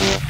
Bye.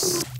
Podcast.